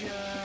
Just.